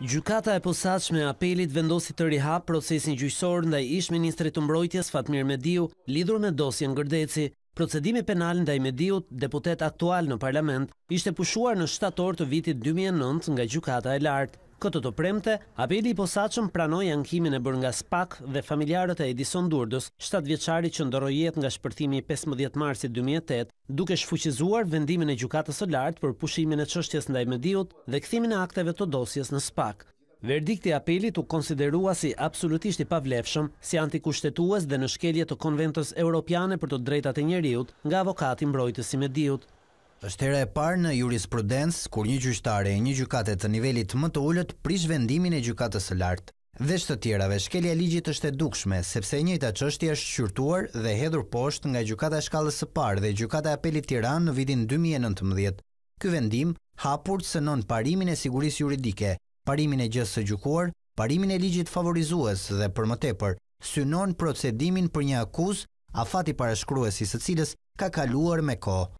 Gjykata e Posaçme e Apelit vendosi të rihapë procesin gjyqësor ndaj ish-ministrit të Mbrojtjes, Fatmir Mediu, lidhur me dosjen Gërdeci. Procedimi penal ndaj Mediut, deputet aktual në Parlament, ishte pushuar në shtator të vitit dy mijë e nëntë nga Gjykata e Lartë. Këtë të premte, Apeli i Posaçëm pranoi ankimin e bërë nga spak dhe familjarët e Erison Durdës, shtatë vjeçarit që ndërroi jetë nga shpërthimi i pesëmbëdhjetë marsit dy mijë e tetë. duke shfuqizuar vendimin e Gjykatës së Lartë për pushimin e çështjes ndaj Mediut dhe kthimin e akteve të dosjes në spak. Verdikti i Apelit u konsiderua si absolutisht i pavlefshëm, si antikushtetues dhe në shkelje të Konventës Europiane për të Drejtat e Njeriut nga avokati mbrojtës i Mediut. Është hera e parë në jurisprudencë kur një gjyqtare e një gjykate të nivelit më të ulët prish vendimin e Gjykatës së Lartë. Veç të tjerave, shkelja e ligjit është e dukshme, sepse e njëjta çështje është shqyrtuar dhe hedhur poshtë nga Gjykata e Shkallës së Parë dhe Gjykata e Apelit Tiranë në vitin dy mijë e nëntëmbëdhjetë. Ky vendim, hapur, cënon parimin e sigurisë juridike, parimin e gjësë së gjykuar, parimin e ligjit favorizues dhe, për më tepër, synon procedimin për një akuzë afati parashkrues i së cilës ka kaluar me kohë.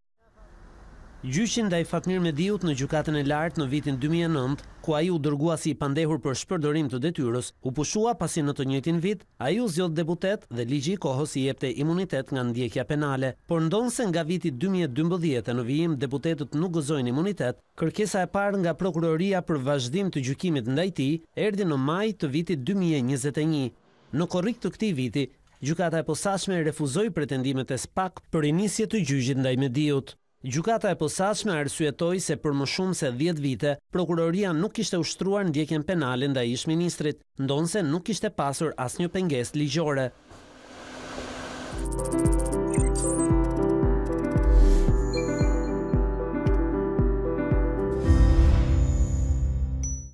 Gjyqi ndaj Fatmir Mediut në Gjykatën e Lartë në vitin dy mijë e nëntë, ku ai u dërgua si i pandehur për shpërdorim të detyrës, u pushua pasi në të njëjtin vit, ai u zgjodh deputet dhe ligji i kohës i jepte imunitet nga ndjekja penale. Por ndonëse nga viti dy mijë e dymbëdhjetë e në vijim deputetët nuk gëzojnë imunitet, kërkesa e parë nga prokuroria për vazhdim të gjykimit ndaj tij erdhi në maj të vitit dy mijë e njëzet e një. Në korrik të këtij viti, Gjykata e Posaçme refuzoi pretendimet e spak për rinisje të gjyqit ndaj Mediut. Gjykata e Posaçme arsyetoi se për më shumë se dhjetë vite, Prokuroria nuk kishte ushtruar ndjekjen penale ndaj ish-ministrit, ndonëse nuk kishte pasur asnjë pengesë ligjore.